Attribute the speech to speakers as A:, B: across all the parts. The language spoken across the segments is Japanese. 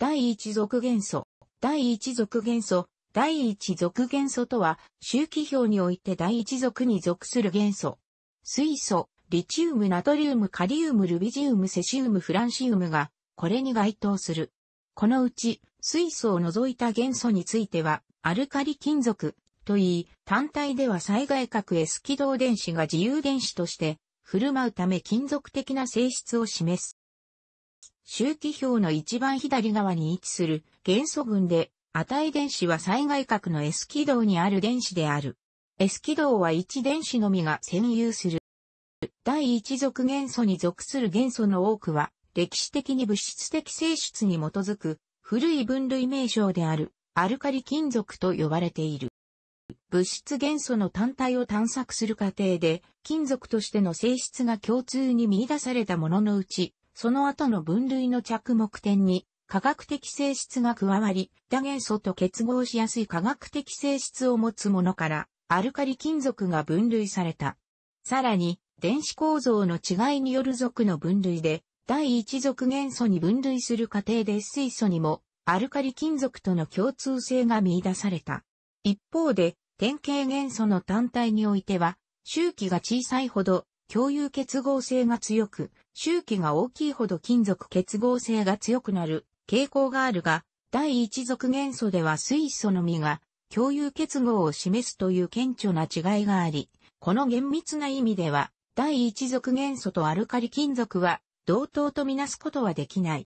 A: 第一族元素。第一族元素。第一族元素とは、周期表において第一族に属する元素。水素、リチウム、ナトリウム、カリウム、ルビジウム、セシウム、フランシウムが、これに該当する。このうち、水素を除いた元素については、アルカリ金属といい、単体では最外核 S 軌道電子が自由電子として振る舞うため金属的な性質を示す。周期表の一番左側に位置する元素群で、値電子は最外核の S 軌道にある電子である。S 軌道は1電子のみが占有する。第一族元素に属する元素の多くは、歴史的に物質的性質に基づく古い分類名称であるアルカリ金属と呼ばれている。物質元素の単体を探索する過程で、金属としての性質が共通に見出されたもののうち、その後の分類の着目点に科学的性質が加わり、多元素と結合しやすい科学的性質を持つものから、アルカリ金属が分類された。さらに、電子構造の違いによる属の分類で、第一属元素に分類する過程で水素にも、アルカリ金属との共通性が見出された。一方で、典型元素の単体においては、周期が小さいほど共有結合性が強く、周期が大きいほど金属結合性が強くなる傾向があるが、第一属元素では水素のみが共有結合を示すという顕著な違いがあり、この厳密な意味では第一族元素とアルカリ金属は同等とみなすことはできない。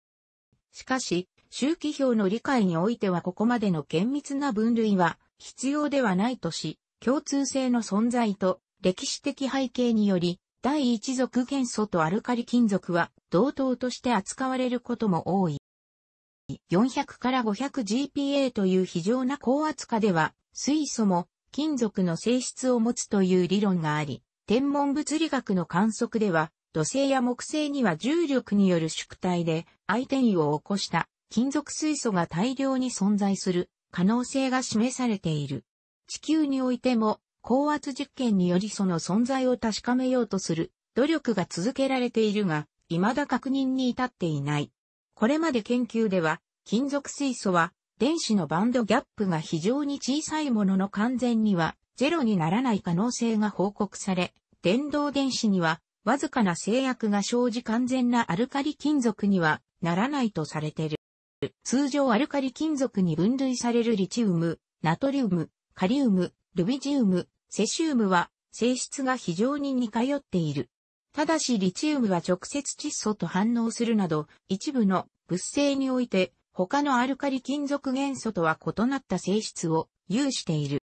A: しかし、周期表の理解においてはここまでの厳密な分類は必要ではないとし、共通性の存在と歴史的背景により、第一族元素とアルカリ金属は同等として扱われることも多い。400から 500GPa という非常な高圧化では、水素も金属の性質を持つという理論があり、天文物理学の観測では、土星や木星には重力による縮体で相転移を起こした金属水素が大量に存在する可能性が示されている。地球においても高圧実験によりその存在を確かめようとする努力が続けられているが、未だ確認に至っていない。これまで研究では、金属水素は電子のバンドギャップが非常に小さいものの完全にはゼロにならない可能性が報告され、電動電子にはわずかな制約が生じ完全なアルカリ金属にはならないとされている。通常アルカリ金属に分類されるリチウム、ナトリウム、カリウム、ルビジウム、セシウムは性質が非常に似通っている。ただしリチウムは直接窒素と反応するなど一部の物性において他のアルカリ金属元素とは異なった性質を有している。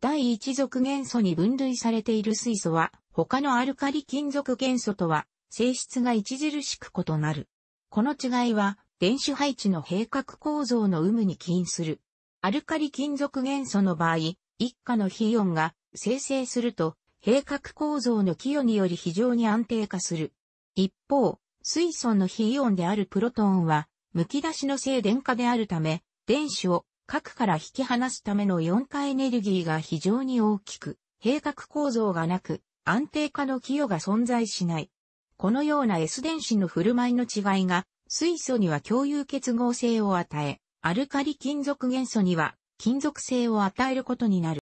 A: 第一族元素に分類されている水素は、他のアルカリ金属元素とは、性質が著しく異なる。この違いは、電子配置の閉角構造の有無に起因する。アルカリ金属元素の場合、一価の非イオンが生成すると、閉角構造の寄与により非常に安定化する。一方、水素の非イオンであるプロトンは、剥き出しの静電化であるため、電子を核から引き離すための4化エネルギーが非常に大きく、閉角構造がなく、安定化の寄与が存在しない。このような S 電子の振る舞いの違いが、水素には共有結合性を与え、アルカリ金属元素には金属性を与えることになる。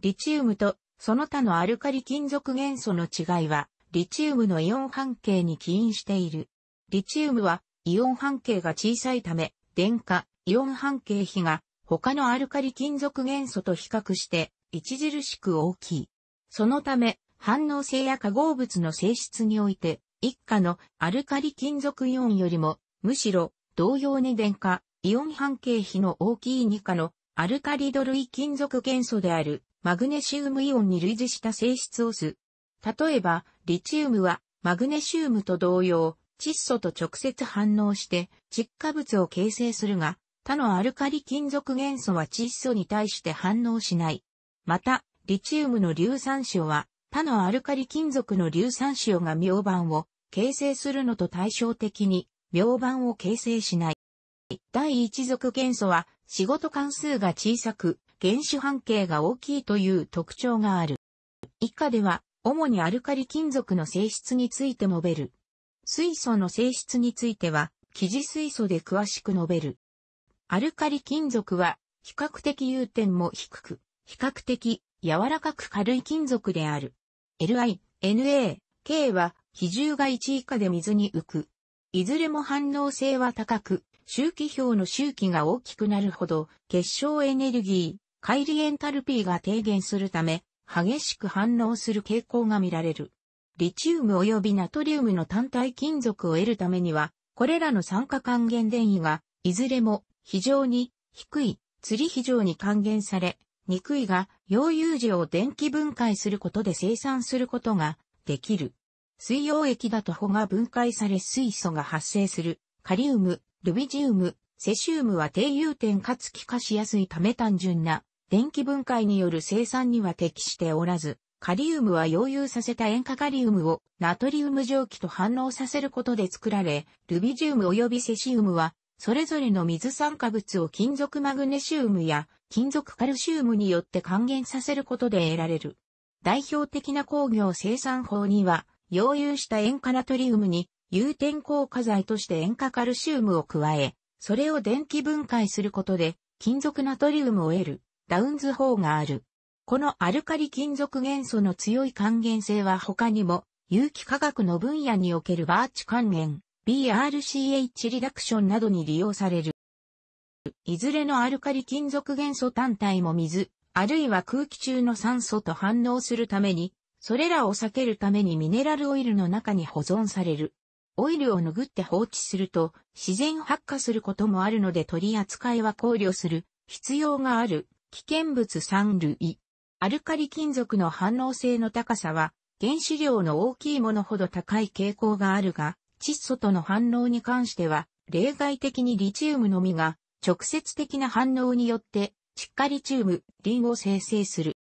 A: リチウムとその他のアルカリ金属元素の違いは、リチウムのイオン半径に起因している。リチウムはイオン半径が小さいため、電荷、イオン半径比が他のアルカリ金属元素と比較して著しく大きい。そのため、反応性や化合物の性質において、一価のアルカリ金属イオンよりも、むしろ同様に電荷、イオン半径比の大きい二価のアルカリド類金属元素であるマグネシウムイオンに類似した性質をす。例えば、リチウムはマグネシウムと同様、窒素と直接反応して窒化物を形成するが、他のアルカリ金属元素は窒素に対して反応しない。また、リチウムの硫酸塩は、他のアルカリ金属の硫酸塩が明板を形成するのと対照的に、明板を形成しない。第一族元素は、仕事関数が小さく、原子半径が大きいという特徴がある。以下では、主にアルカリ金属の性質について述べる。水素の性質については、記事水素で詳しく述べる。アルカリ金属は比較的融点も低く、比較的柔らかく軽い金属である。Li、Na、K は比重が1以下で水に浮く。いずれも反応性は高く、周期表の周期が大きくなるほど結晶エネルギー、乖離エンタルピーが低減するため、激しく反応する傾向が見られる。リチウム及びナトリウムの単体金属を得るためには、これらの酸化還元電位が、いずれも非常に低い、釣り非常に還元され、憎いが、溶融時を電気分解することで生産することができる。水溶液だと穂が分解され水素が発生する。カリウム、ルビジウム、セシウムは低融点かつ気化しやすいため単純な電気分解による生産には適しておらず、カリウムは溶融させた塩化カリウムをナトリウム蒸気と反応させることで作られ、ルビジウム及びセシウムは、それぞれの水酸化物を金属マグネシウムや金属カルシウムによって還元させることで得られる。代表的な工業生産法には、溶融した塩化ナトリウムに有点硬化剤として塩化カルシウムを加え、それを電気分解することで金属ナトリウムを得る。ダウンズ法がある。このアルカリ金属元素の強い還元性は他にも有機化学の分野におけるバーチ還元、BRCH リダクションなどに利用される。いずれのアルカリ金属元素単体も水、あるいは空気中の酸素と反応するために、それらを避けるためにミネラルオイルの中に保存される。オイルを拭って放置すると自然発火することもあるので取り扱いは考慮する必要がある。危険物3類。アルカリ金属の反応性の高さは、原子量の大きいものほど高い傾向があるが、窒素との反応に関しては、例外的にリチウムのみが、直接的な反応によって、窒化リチウム、リンを生成する。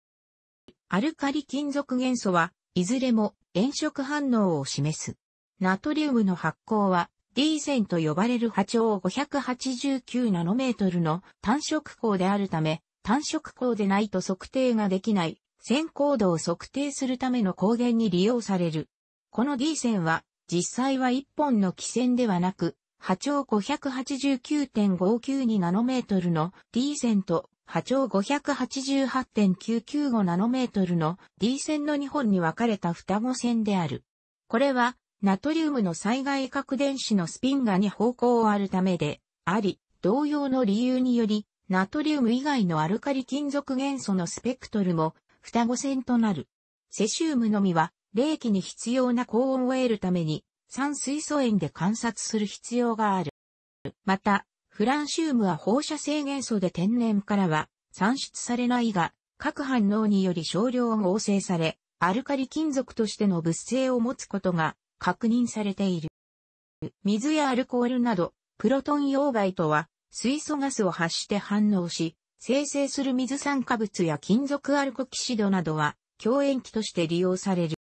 A: アルカリ金属元素は、いずれも炎色反応を示す。ナトリウムの発光は、D 線と呼ばれる波長589ナノメートルの単色光であるため、単色光でないと測定ができない線高度を測定するための光源に利用される。この D 線は実際は一本の基線ではなく波長589.592ナノメートルの D 線と波長588.995ナノメートルの D 線の2本に分かれた双子線である。これはナトリウムの災害核電子のスピンが2方向あるためであり、同様の理由によりナトリウム以外のアルカリ金属元素のスペクトルも双子線となる。セシウムのみは冷気に必要な高温を得るために酸水素塩で観察する必要がある。また、フランシウムは放射性元素で天然からは産出されないが、各反応により少量合成され、アルカリ金属としての物性を持つことが確認されている。水やアルコールなど、プロトン溶媒とは水素ガスを発して反応し、生成する水酸化物や金属アルコキシドなどは、強塩基として利用される。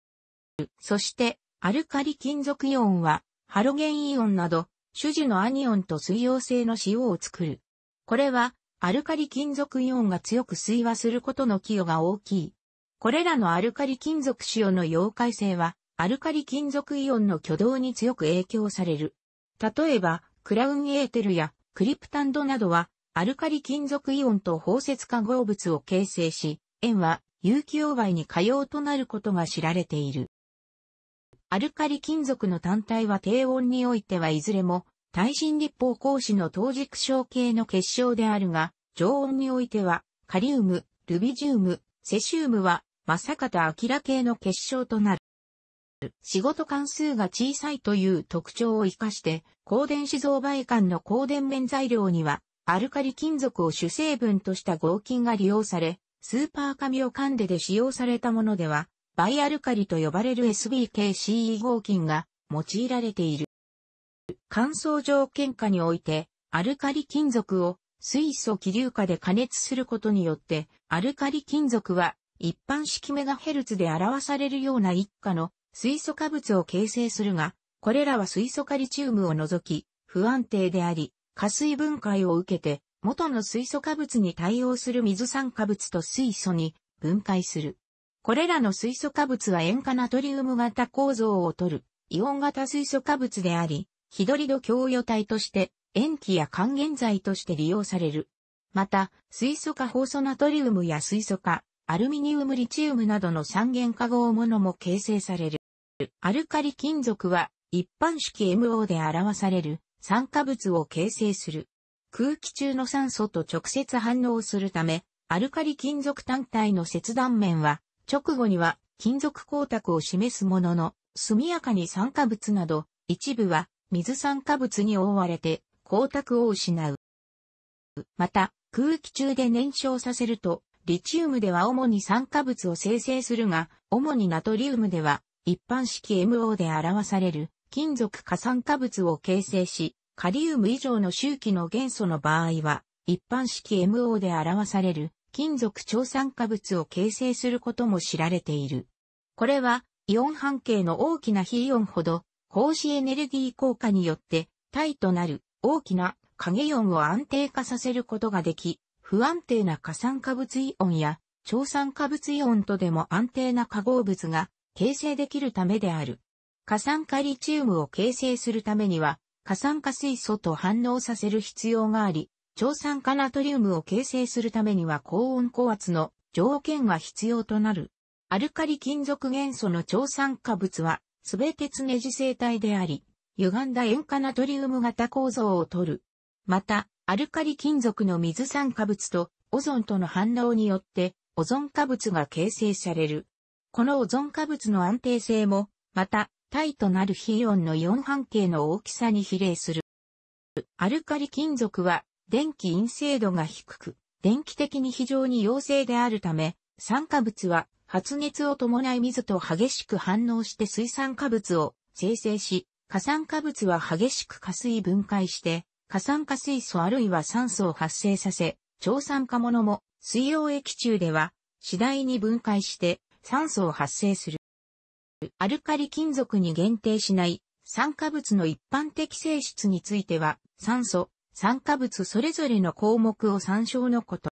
A: そして、アルカリ金属イオンは、ハロゲンイオンなど、種々のアニオンと水溶性の塩を作る。これは、アルカリ金属イオンが強く水和することの寄与が大きい。これらのアルカリ金属塩の溶解性は、アルカリ金属イオンの挙動に強く影響される。例えば、クラウンエーテルやクリプタンドなどは、アルカリ金属イオンと包摂化合物を形成し、塩は有機溶媒に可用となることが知られている。アルカリ金属の単体は低温においてはいずれも耐震立方格子の等軸小系の結晶であるが、常温においてはカリウム、ルビジウム、セシウムはまさかとアキラ系の結晶となる。仕事関数が小さいという特徴を活かして、高電子増媒管の高電面材料には、アルカリ金属を主成分とした合金が利用され、スーパーカミオカンデで使用されたものでは、バイアルカリと呼ばれる SBKCE 合金が用いられている。乾燥条件下において、アルカリ金属を水素気流下で加熱することによって、アルカリ金属は一般式メガヘルツで表されるような一家の水素化物を形成するが、これらは水素化リチウムを除き、不安定であり、加水分解を受けて、元の水素化物に対応する水酸化物と水素に分解する。これらの水素化物は塩化ナトリウム型構造をとる、イオン型水素化物であり、ヒドリド強余体として、塩基や還元剤として利用される。また、水素化ホーソナトリウムや水素化、アルミニウムリチウムなどの三元化合物も形成される。アルカリ金属は一般式 MO で表される酸化物を形成する。空気中の酸素と直接反応するため、アルカリ金属単体の切断面は、直後には金属光沢を示すものの、速やかに酸化物など、一部は水酸化物に覆われて光沢を失う。また、空気中で燃焼させると、リチウムでは主に酸化物を生成するが、主にナトリウムでは一般式 MO で表される金属過酸化物を形成し、カリウム以上の周期の元素の場合は、一般式 MO で表される金属超酸化物を形成することも知られている。これは、イオン半径の大きな非イオンほど、光子エネルギー効果によって、体となる大きな影イオンを安定化させることができ、不安定な過酸化物イオンや超酸化物イオンとでも安定な化合物が形成できるためである。過酸化リチウムを形成するためには、過酸化水素と反応させる必要があり、超酸化ナトリウムを形成するためには高温高圧の条件が必要となる。アルカリ金属元素の超酸化物は、すべ鉄ネジ生体であり、歪んだ塩化ナトリウム型構造をとる。また、アルカリ金属の水酸化物とオゾンとの反応によってオゾン化物が形成される。このオゾン化物の安定性も、また、体となる非イオンの4半径の大きさに比例する。アルカリ金属は電気陰性度が低く、電気的に非常に陽性であるため、酸化物は発熱を伴い水と激しく反応して水酸化物を生成し、過酸化物は激しく加水分解して過酸化水素あるいは酸素を発生させ、超酸化物も水溶液中では次第に分解して酸素を発生する。アルカリ金属に限定しない酸化物の一般的性質については酸素、酸化物それぞれの項目を参照のこと。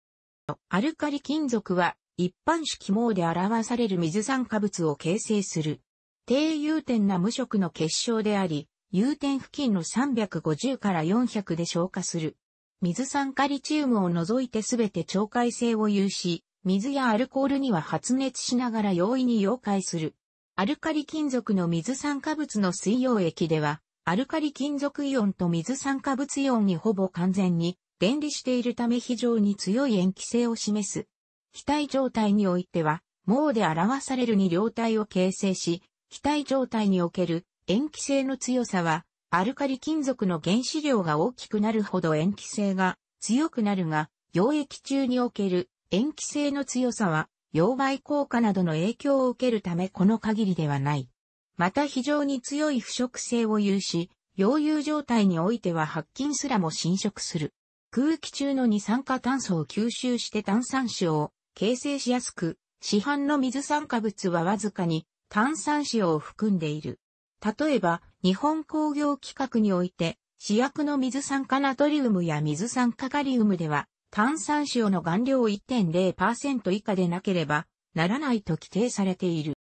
A: アルカリ金属は一般種記号で表される水酸化物を形成する。低融点な無色の結晶であり、融点付近の350から400で消化する。水酸化リチウムを除いてすべて超解性を有し、水やアルコールには発熱しながら容易に溶解する。アルカリ金属の水酸化物の水溶液では、アルカリ金属イオンと水酸化物イオンにほぼ完全に電離しているため非常に強い塩基性を示す。気体状態においては、網で表される二両体を形成し、気体状態における塩基性の強さは、アルカリ金属の原子量が大きくなるほど塩基性が強くなるが、溶液中における塩基性の強さは、溶媒効果などの影響を受けるためこの限りではない。また非常に強い腐食性を有し、溶融状態においては白金すらも侵食する。空気中の二酸化炭素を吸収して炭酸子を形成しやすく、市販の水酸化物はわずかに炭酸子を含んでいる。例えば、日本工業規格において、主役の水酸化ナトリウムや水酸化カリウムでは、炭酸塩の含量1.0%以下でなければならないと規定されている。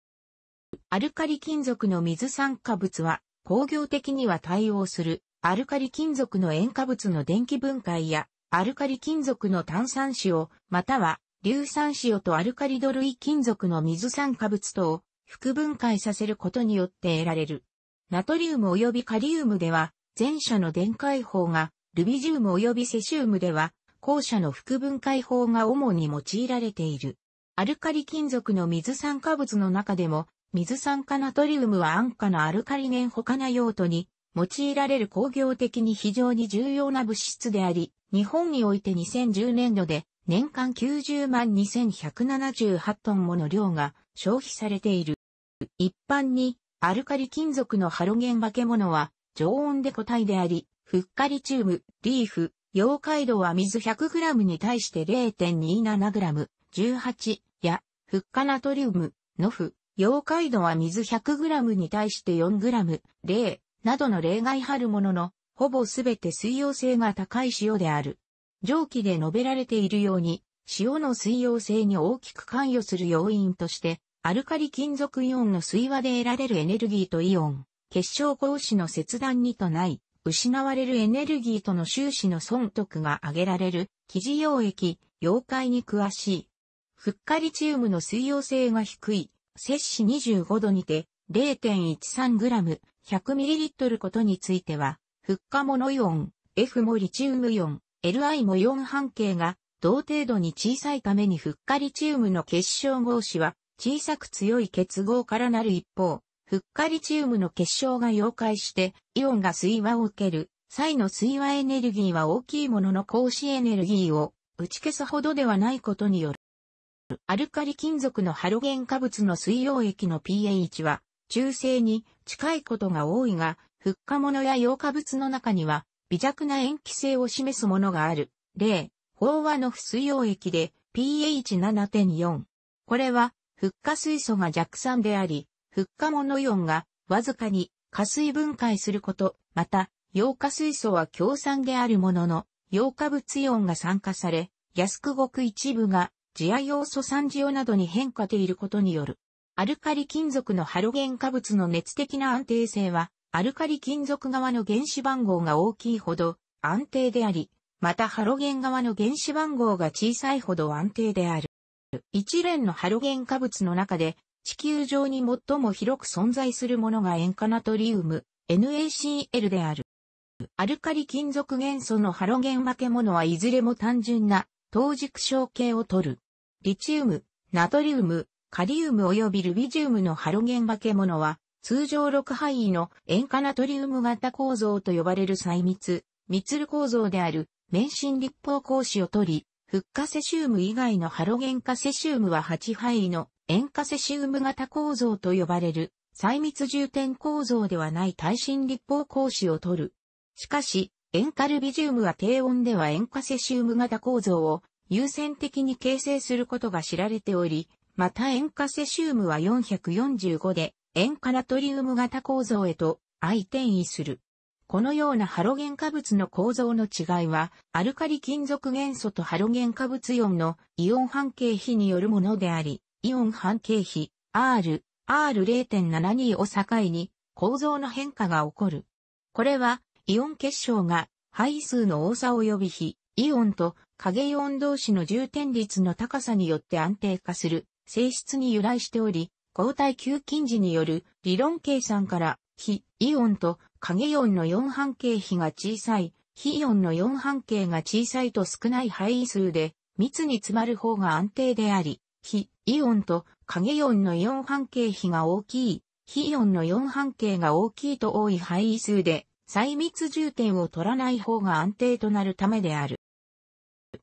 A: アルカリ金属の水酸化物は工業的には対応するアルカリ金属の塩化物の電気分解やアルカリ金属の炭酸塩または硫酸塩とアルカリド類金属の水酸化物とを複分解させることによって得られる。ナトリウム及びカリウムでは、前者の電解法が、ルビジウム及びセシウムでは、後者の複分解法が主に用いられている。アルカリ金属の水酸化物の中でも、水酸化ナトリウムは安価なアルカリ年他な用途に用いられる工業的に非常に重要な物質であり、日本において2010年度で年間90万2178トンもの量が消費されている。一般にアルカリ金属のハロゲン化け物は、常温で固体であり、フッカリチウム、リーフ、溶解度は水 100g に対して 0.27g、18や、フッカナトリウム、ノフ、溶解度は水 100g に対して 4g、0などの例外あるものの、ほぼすべて水溶性が高い塩である。上記で述べられているように、塩の水溶性に大きく関与する要因として、アルカリ金属イオンの水和で得られるエネルギーとイオン、結晶合子の切断にとない、失われるエネルギーとの収支の損得が挙げられる、記事溶液、溶解に詳しい。フッカリチウムの水溶性が低い、摂氏25度にて 0.13g、100ml ことについては、フッカモノイオン、F もリチウムイオン、Li もイオン半径が同程度に小さいためにフッカリチウムの結晶合子は小さく強い結合からなる一方、フッカリチウムの結晶が溶解して、イオンが水和を受ける、際の水和エネルギーは大きいものの格子エネルギーを打ち消すほどではないことによる。アルカリ金属のハロゲン化物の水溶液の pH は中性に近いことが多いが、フッ化物や溶化物の中には微弱な塩基性を示すものがある。例、飽和の不水溶液で pH7.4。これは、フッ化水素が弱酸であり、フッ化モノイオンがわずかに加水分解すること、また、溶化水素は強酸であるものの、溶化物イオンが酸化され、安くごく一部がジア要素酸ジオなどに変化ていることによる。アルカリ金属のハロゲン化物の熱的な安定性は、アルカリ金属側の原子番号が大きいほど安定であり、またハロゲン側の原子番号が小さいほど安定である。一連のハロゲン化物の中で地球上に最も広く存在するものが塩化ナトリウム、NaCl である。アルカリ金属元素のハロゲン化け物はいずれも単純な等軸小形を取る。リチウム、ナトリウム、カリウム及びルビジウムのハロゲン化け物は、通常6範囲の塩化ナトリウム型構造と呼ばれる細密、密ル構造である免震立方格子を取り、フッ化セシウム以外のハロゲン化セシウムは8範囲の塩化セシウム型構造と呼ばれる、細密重点構造ではない耐震立方格子を取る。しかし、塩化ルビジウムは低温では塩化セシウム型構造を優先的に形成することが知られており、また塩化セシウムは445で塩化ナトリウム型構造へと相転移する。このようなハロゲン化物の構造の違いは、アルカリ金属元素とハロゲン化物イオンのイオン半径比によるものであり、イオン半径比 R、R0.72 を境に構造の変化が起こる。これは、イオン結晶が配数の多さ及び比、イオンと影イオン同士の充填率の高さによって安定化する性質に由来しており、交代球筋時による理論計算から、非イオンと影イオンの4半径比が小さい、非イオンの4半径が小さいと少ない配数で密に詰まる方が安定であり、非イオンと影イオンの4半径比が大きい、非イオンの4半径が大きいと多い配数で、細密重点を取らない方が安定となるためである。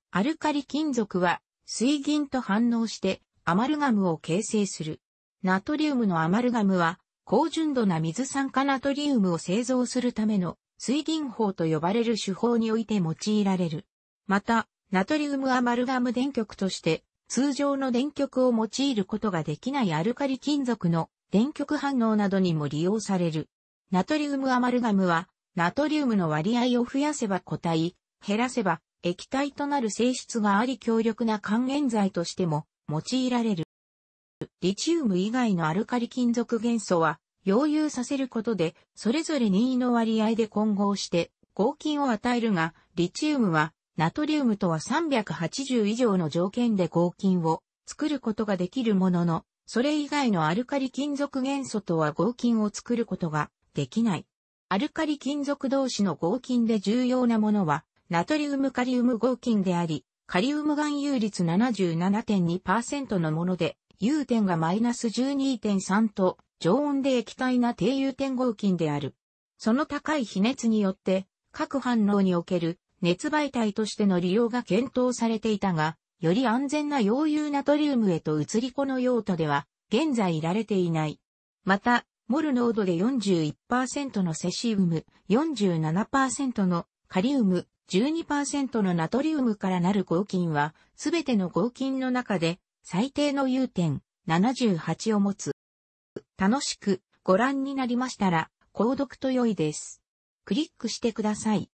A: アルカリ金属は水銀と反応してアマルガムを形成する。ナトリウムのアマルガムは高純度な水酸化ナトリウムを製造するための水銀法と呼ばれる手法において用いられる。また、ナトリウムアマルガム電極として通常の電極を用いることができないアルカリ金属の電極反応などにも利用される。ナトリウムアマルガムは、ナトリウムの割合を増やせば固体、減らせば液体となる性質があり強力な還元剤としても用いられる。リチウム以外のアルカリ金属元素は、溶融させることで、それぞれ任意の割合で混合して、合金を与えるが、リチウムはナトリウムとは380以上の条件で合金を作ることができるものの、それ以外のアルカリ金属元素とは合金を作ることができない。アルカリ金属同士の合金で重要なものは、ナトリウムカリウム合金であり、カリウム含有率77.2%のもので、融点がマイナス12.3と、常温で液体な低融点合金である。その高い比熱によって、各反応における熱媒体としての利用が検討されていたが、より安全な溶融ナトリウムへと移りこの用途では、現在いられていない。また、モル濃度で41%のセシウム、47%のカリウム、12%のナトリウムからなる合金は、すべての合金の中で最低の融点78を持つ。楽しくご覧になりましたら、購読と良いです。クリックしてください。